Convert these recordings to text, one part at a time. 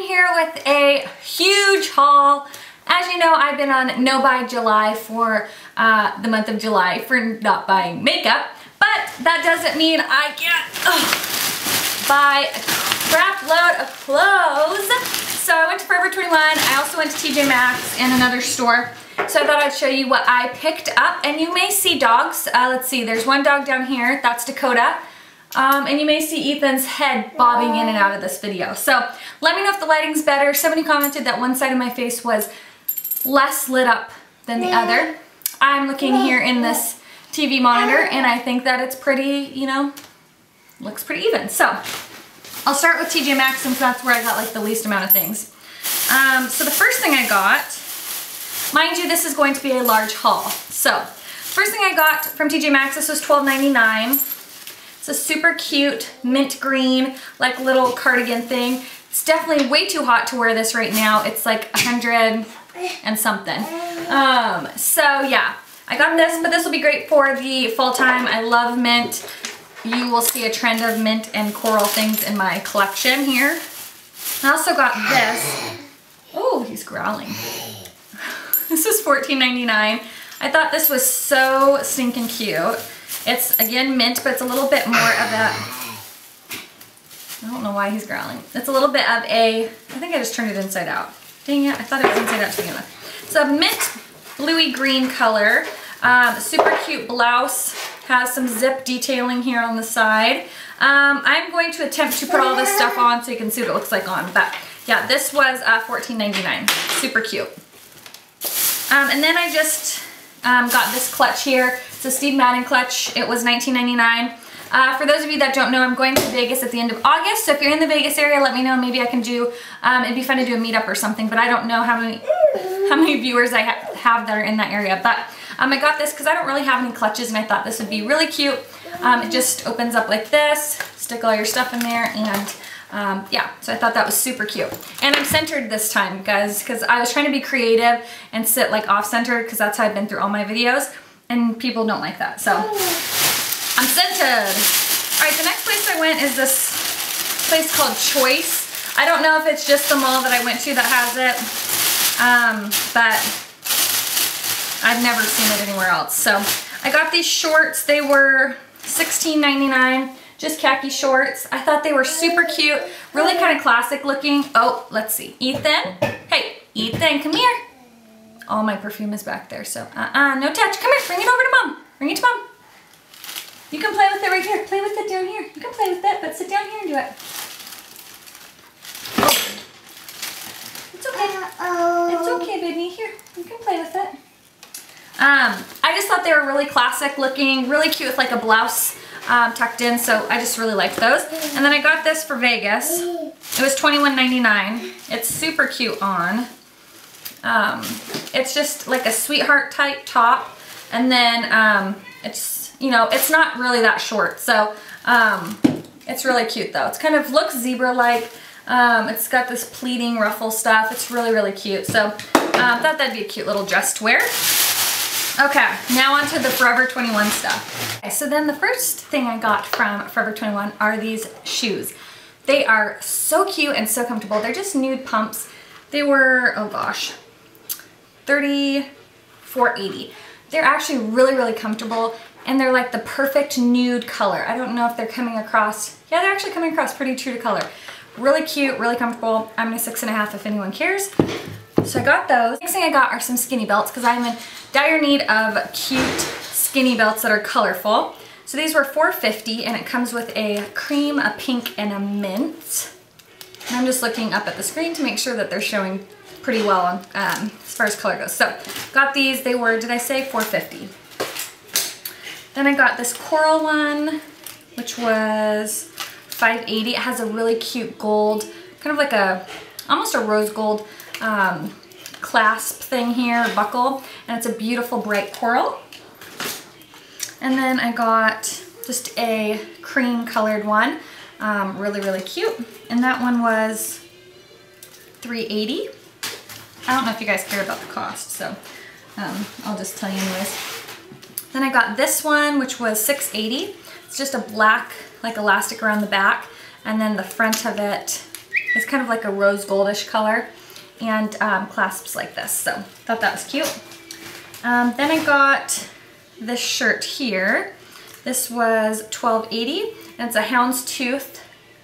here with a huge haul. As you know, I've been on No Buy July for uh, the month of July for not buying makeup, but that doesn't mean I can't buy a crap load of clothes. So I went to Forever 21, I also went to TJ Maxx and another store. So I thought I'd show you what I picked up and you may see dogs. Uh, let's see, there's one dog down here, that's Dakota. Um, and you may see Ethan's head bobbing in and out of this video. So let me know if the lighting's better. Somebody commented that one side of my face was less lit up than the other. I'm looking here in this TV monitor and I think that it's pretty, you know, looks pretty even. So I'll start with TJ Maxx since that's where I got like the least amount of things. Um, so the first thing I got, mind you, this is going to be a large haul. So first thing I got from TJ Maxx, this was $12.99. It's a super cute mint green, like little cardigan thing. It's definitely way too hot to wear this right now. It's like 100 and something. Um, so yeah, I got this, but this will be great for the fall time. I love mint. You will see a trend of mint and coral things in my collection here. I also got this. Oh, he's growling. This is $14.99. I thought this was so stinking cute. It's, again, mint, but it's a little bit more of a, I don't know why he's growling. It's a little bit of a, I think I just turned it inside out. Dang it, I thought it was inside out to begin with. A mint bluey green color. Um, super cute blouse. Has some zip detailing here on the side. Um, I'm going to attempt to put all this stuff on so you can see what it looks like on. But yeah, this was uh, $14.99. Super cute. Um, and then I just um, got this clutch here. It's a Steve Madden clutch. It was $19.99. Uh, for those of you that don't know, I'm going to Vegas at the end of August, so if you're in the Vegas area, let me know. Maybe I can do, um, it'd be fun to do a meetup or something, but I don't know how many how many viewers I ha have that are in that area. But um, I got this because I don't really have any clutches, and I thought this would be really cute. Um, it just opens up like this, stick all your stuff in there, and um, yeah, so I thought that was super cute. And I'm centered this time, guys, because I was trying to be creative and sit like off-center because that's how I've been through all my videos, and people don't like that. So I'm centered. All right, the next place I went is this place called Choice. I don't know if it's just the mall that I went to that has it, um, but I've never seen it anywhere else. So I got these shorts. They were $16.99 just khaki shorts. I thought they were super cute, really kind of classic looking. Oh, let's see. Ethan, hey, Ethan, come here. All my perfume is back there, so uh-uh, no touch. Come here, bring it over to mom. Bring it to mom. You can play with it right here. Play with it down here. You can play with it, but sit down here and do it. Oh. It's okay. It's okay, baby. Here, you can play with it. Um, I just thought they were really classic looking, really cute with like a blouse um, tucked in, so I just really liked those. And then I got this for Vegas. It was $21.99. It's super cute on. Um, it's just like a sweetheart type top. And then um, it's, you know, it's not really that short. So um, it's really cute though. It's kind of looks zebra-like. Um, it's got this pleating ruffle stuff. It's really, really cute. So um, thought that'd be a cute little dress to wear. Okay, now onto the Forever 21 stuff. Okay, so then the first thing I got from Forever 21 are these shoes. They are so cute and so comfortable. They're just nude pumps. They were, oh gosh, 34.80. They're actually really, really comfortable and they're like the perfect nude color. I don't know if they're coming across, yeah, they're actually coming across pretty true to color. Really cute, really comfortable. I'm a six and a half if anyone cares. So I got those. Next thing I got are some skinny belts because I'm in dire need of cute skinny belts that are colorful. So these were $4.50 and it comes with a cream, a pink, and a mint. And I'm just looking up at the screen to make sure that they're showing pretty well um, as far as color goes. So got these, they were, did I say $4.50? Then I got this coral one, which was $5.80. It has a really cute gold, kind of like a, almost a rose gold um, clasp thing here, buckle, and it's a beautiful bright coral. And then I got just a cream colored one, um, really, really cute. And that one was 380 I don't know if you guys care about the cost, so um, I'll just tell you anyways. Then I got this one, which was 680 It's just a black, like elastic around the back, and then the front of It's kind of like a rose goldish color and um, clasps like this. So thought that was cute. Um, then I got this shirt here. This was 12.80 and it's a houndstooth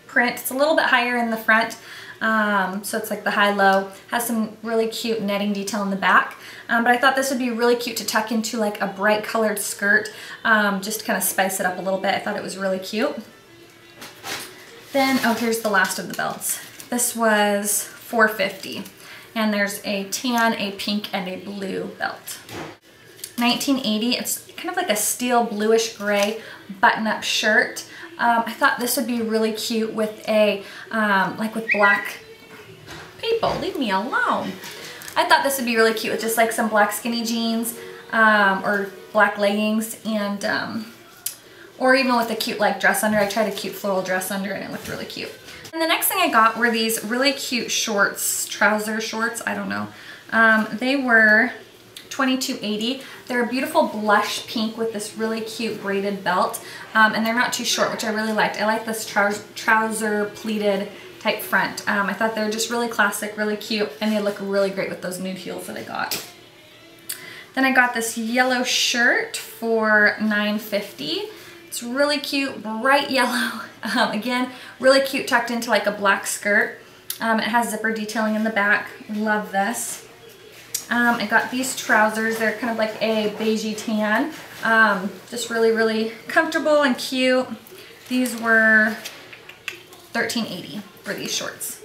print. It's a little bit higher in the front. Um, so it's like the high-low. Has some really cute netting detail in the back. Um, but I thought this would be really cute to tuck into like a bright colored skirt. Um, just kind of spice it up a little bit. I thought it was really cute. Then, oh, here's the last of the belts. This was 450 and there's a tan, a pink, and a blue belt. 1980, it's kind of like a steel bluish gray button-up shirt. Um, I thought this would be really cute with a, um, like with black people, leave me alone. I thought this would be really cute with just like some black skinny jeans um, or black leggings and, um, or even with a cute like dress under. I tried a cute floral dress under and it looked really cute. And the next thing I got were these really cute shorts, trouser shorts, I don't know. Um, they were 22.80. They're a beautiful blush pink with this really cute braided belt. Um, and they're not too short, which I really liked. I like this trous trouser pleated type front. Um, I thought they were just really classic, really cute, and they look really great with those nude heels that I got. Then I got this yellow shirt for 9.50. It's really cute, bright yellow. Um, again, really cute tucked into like a black skirt. Um, it has zipper detailing in the back. Love this. Um, I got these trousers. They're kind of like a beigey tan. Um, just really, really comfortable and cute. These were $13.80 for these shorts.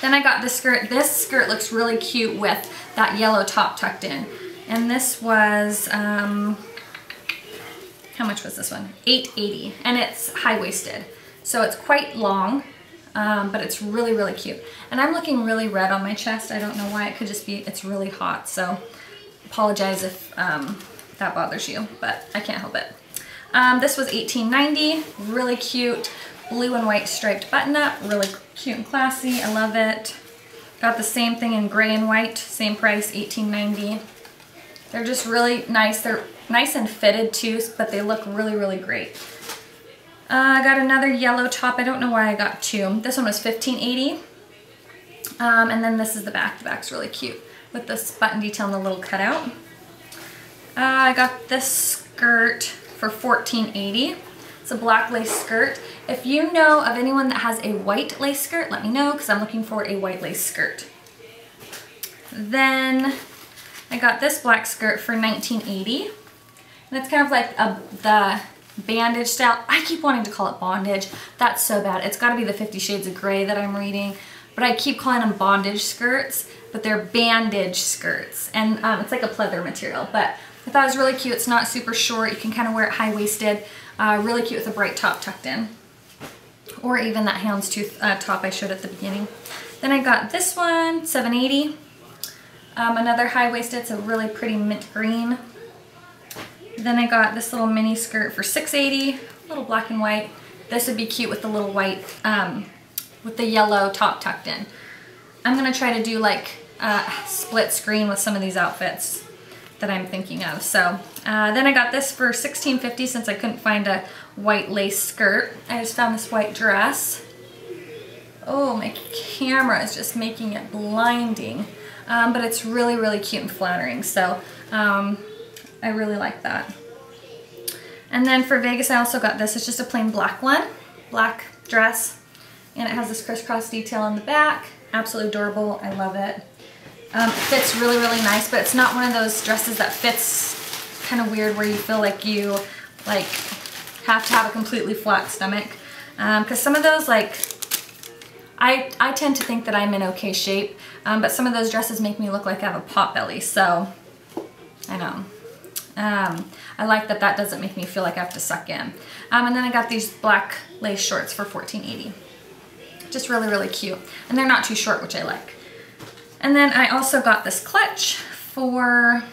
Then I got this skirt. This skirt looks really cute with that yellow top tucked in. And this was, um, how much was this one? 880 and it's high-waisted. So it's quite long, um, but it's really, really cute. And I'm looking really red on my chest. I don't know why. It could just be, it's really hot. So apologize if um, that bothers you, but I can't help it. Um, this was 18.90, really cute, blue and white striped button up, really cute and classy. I love it. Got the same thing in gray and white, same price, 18.90. They're just really nice. They're nice and fitted too, but they look really, really great. Uh, I got another yellow top. I don't know why I got two. This one was 15.80. Um, and then this is the back. The back's really cute with this button detail and the little cutout. Uh, I got this skirt for 14.80. It's a black lace skirt. If you know of anyone that has a white lace skirt, let me know because I'm looking for a white lace skirt. Then I got this black skirt for 19.80. And it's kind of like a, the bandage style. I keep wanting to call it bondage. That's so bad. It's got to be the Fifty Shades of Grey that I'm reading. But I keep calling them bondage skirts, but they're bandage skirts. And um, it's like a pleather material. But I thought it was really cute. It's not super short. You can kind of wear it high-waisted. Uh, really cute with a bright top tucked in. Or even that houndstooth uh, top I showed at the beginning. Then I got this one, 780. Um, another high-waisted. It's a really pretty mint green. Then I got this little mini skirt for 6.80, little black and white. This would be cute with the little white, um, with the yellow top tucked in. I'm gonna try to do like a split screen with some of these outfits that I'm thinking of. So uh, then I got this for 16.50 since I couldn't find a white lace skirt. I just found this white dress. Oh, my camera is just making it blinding. Um, but it's really, really cute and flattering. So um, I really like that. And then for Vegas, I also got this. It's just a plain black one, black dress. And it has this crisscross detail on the back. Absolutely adorable. I love it. Um, it fits really, really nice, but it's not one of those dresses that fits kind of weird where you feel like you like have to have a completely flat stomach. Because um, some of those like, I, I tend to think that I'm in okay shape, um, but some of those dresses make me look like I have a pot belly, so I know. Um, I like that that doesn't make me feel like I have to suck in. Um, and then I got these black lace shorts for $14.80. Just really, really cute. And they're not too short, which I like. And then I also got this clutch for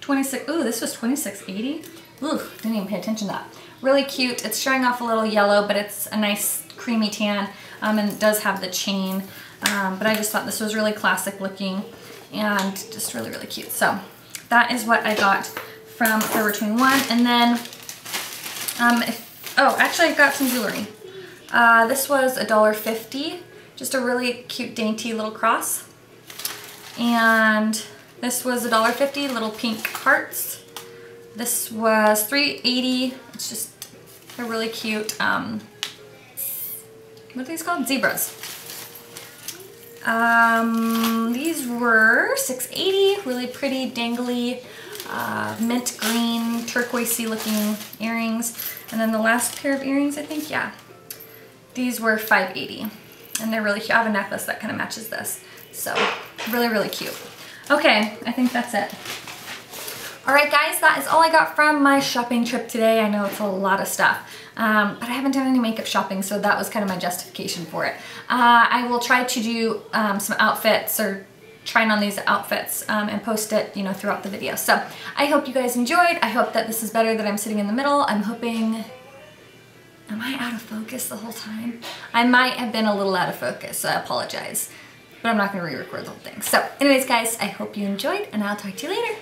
26, ooh, this was 26.80. Ooh, didn't even pay attention to that. Really cute. It's showing off a little yellow, but it's a nice creamy tan. Um, and it does have the chain. Um, but I just thought this was really classic looking and just really, really cute. So that is what I got from Forever 21. And then, um, if, oh, actually I got some jewelry. Uh, this was $1.50, just a really cute dainty little cross. And this was $1.50, little pink hearts. This was $3.80, it's just a really cute, um, what are these called? Zebras. Um, these were $6.80, really pretty dangly uh, mint green turquoisey looking earrings. And then the last pair of earrings, I think, yeah. These were $5.80 and they're really cute. I have a necklace that kind of matches this. So really, really cute. Okay, I think that's it. All right, guys, that is all I got from my shopping trip today. I know it's a lot of stuff, um, but I haven't done any makeup shopping, so that was kind of my justification for it. Uh, I will try to do um, some outfits or trying on these outfits um, and post it, you know, throughout the video. So I hope you guys enjoyed. I hope that this is better that I'm sitting in the middle. I'm hoping, am I out of focus the whole time? I might have been a little out of focus, so I apologize. But I'm not gonna re-record the whole thing. So anyways, guys, I hope you enjoyed and I'll talk to you later.